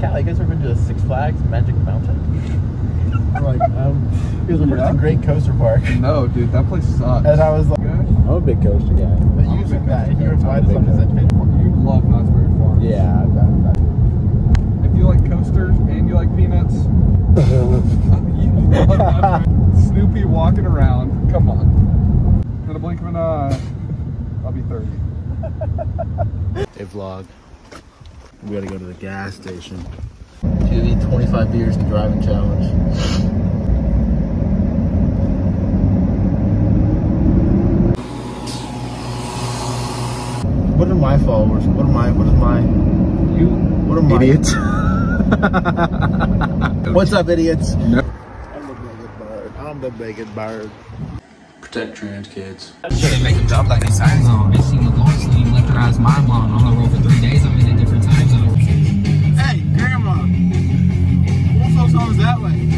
Cali. You guys ever been to Six Flags Magic Mountain? like, um, you guys ever yeah. Great Coaster Park? No, dude, that place sucks. And I was like, I'm a big coaster guy. But you said that. He replied to something that paid for You love Knott's Berry Farm. Yeah, that, that. If you like coasters and you like peanuts, you love Snoopy walking around. Come on. In a blink of an eye, I'll be 30. A vlog. We gotta go to the gas station. To eat 25 beers and driving challenge. What are my followers? What are my, what is my, You what are my idiots. What's up, idiots? No. I'm the biggest bird. I'm the biggest bird. Protect trans kids. Shit, make them drop like they sign zone. Bitch, seen the long sleeve, left her eyes mind blown. On the road for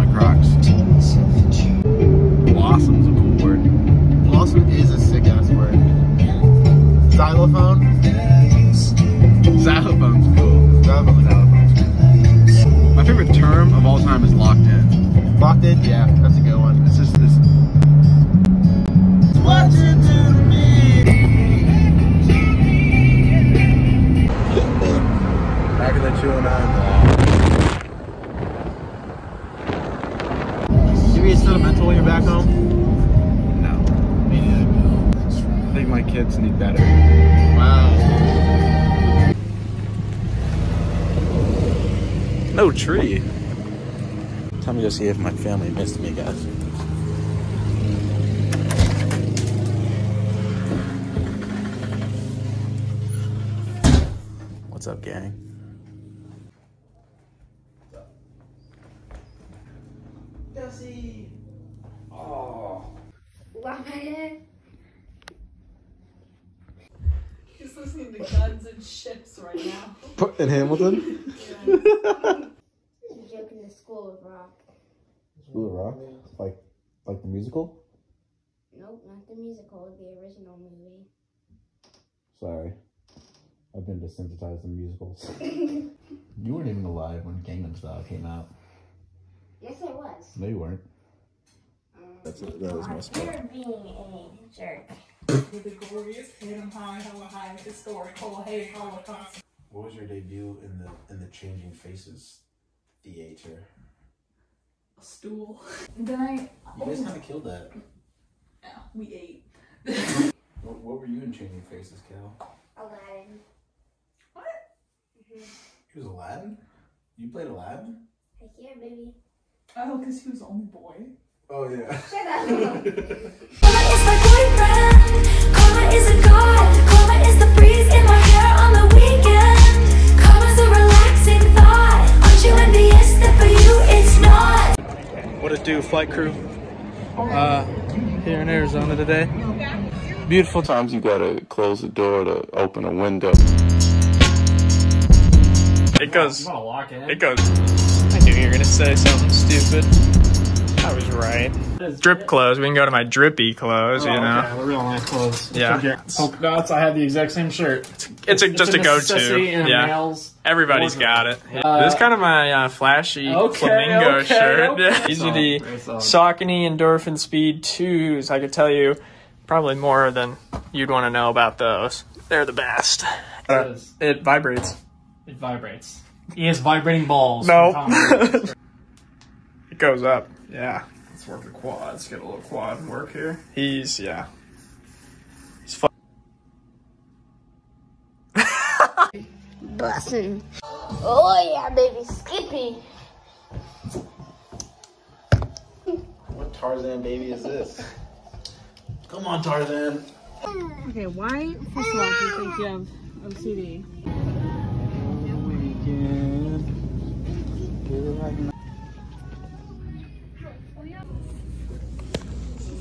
my Crocs. Blossom's a cool word. Blossom is a sick ass word. Xylophone? Xylophone's cool. Xylophone's xylophone. My favorite term of all time is locked in. Locked in? Yeah, that's a good one. It's just my kids need better. Wow. No tree. Time to go see if my family missed me, guys. What's up, gang? Oh. Why? He's listening to Guns and Ships right now. In Hamilton? You're joking the School of Rock. School of Rock? Like, like the musical? Nope, not the musical, the original movie. Sorry. I've been desensitized to musicals. you weren't even alive when Gangnam Style came out. Yes, I was. No, you weren't. Um, That's that was my spot. You're being a jerk. With the glorious Hidden High, Hella High, Historic, Hella Hey, Holocaust. What was your debut in the in the Changing Faces theater? A stool. Then I. You guys kind of killed that. Yeah, we ate. What, what were you in Changing Faces, Cal? Aladdin. What? Mm-hmm. He was Aladdin. You played Aladdin? Heck yeah, baby. Oh, because he was the only boy. Oh yeah. Shut up. flight crew? Uh, here in Arizona today. Beautiful Times you gotta close the door to open a window. It goes. It goes. I knew you were gonna say something stupid. I was right. Drip clothes. We can go to my drippy clothes. You know. Okay, real nice clothes. Yeah. Polka dots. I have the exact same shirt. It's a, just a go-to. necessity in a Yeah. male's Everybody's got it. Uh, this is kind of my uh, flashy Okay, flamingo okay, shirt. okay. These are the. Saucony Endorphin Speed 2s. I could tell you probably more than you'd want to know about those. They're the best. Uh, it vibrates. It vibrates. He has vibrating balls. No. It goes up. Yeah. Let's work the quads. Get a little quad work here. He's, yeah. He's fun. Bussin'. Oh yeah, baby. Skippy. What Tarzan baby is this? Come on, Tarzan. Okay, why, first of all, do you think you have OCD? Is this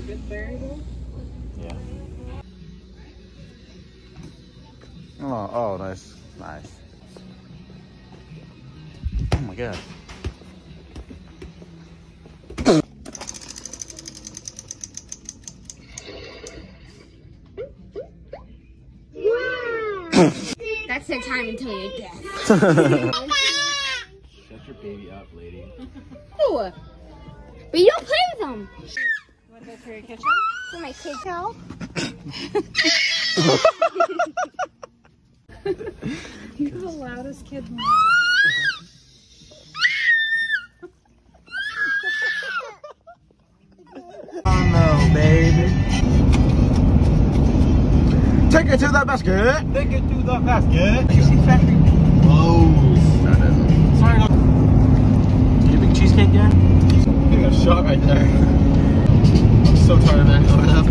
a good variable? Yeah. Oh, oh, nice, nice. Oh my god. That's the time until your death. Shut your baby up, lady. No. But you don't play with them. Want this for your kitchen? For my kids now. You're the loudest kid in the world. Baby. Take it to the basket. Take it to the basket. You see factory? Whoa. That doesn't. Sorry. You a big cheesecake guy? Getting a shot right there. I'm of that going up.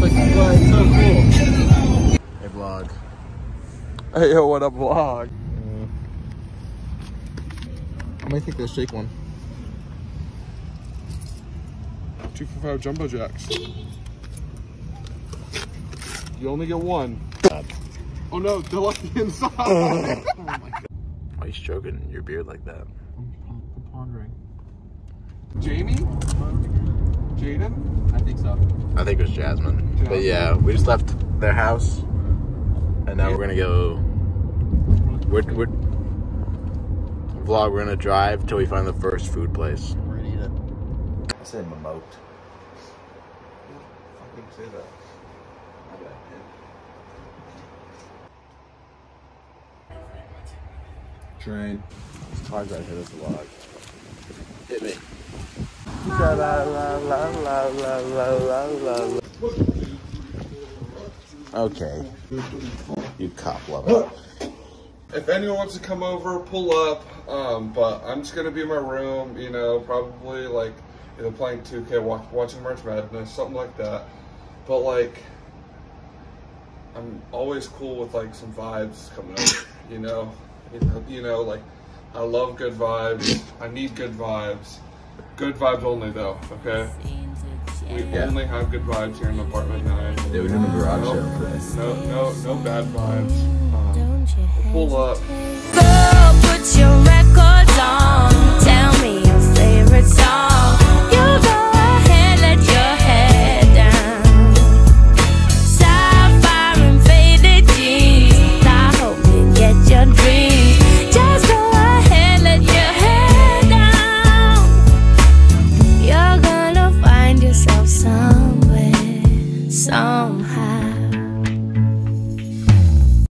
Like, wow, it's so cool. Hey, vlog. Hey, yo, what up, vlog? I might take the shake one. Two for five jumbo jacks. You only get one. Oh no, they're like the inside. Why are you stroking your beard like that? I'm pondering. Jamie? Jaden? I think so. I think it was Jasmine. But yeah, we just left their house, and now we're gonna go. We're, we're vlog. We're gonna drive till we find the first food place. We're gonna eat. I said remote. Fucking say that. train. These cars out hit that's a lot. Hit me. La la la la la la la la Okay. You cop lover. If anyone wants to come over, pull up. Um, but I'm just gonna be in my room, you know, probably like either playing 2K, watch, watching March Madness, something like that. But like, I'm always cool with like some vibes coming up, you know. You know, like I love good vibes. I need good vibes. Good vibes only, though. Okay. We yeah. only have good vibes here in Apartment Nine. Yeah, we're in the garage no. No, no, no bad vibes. Um, pull up. Girl, put your records on. Tell me your favorite song.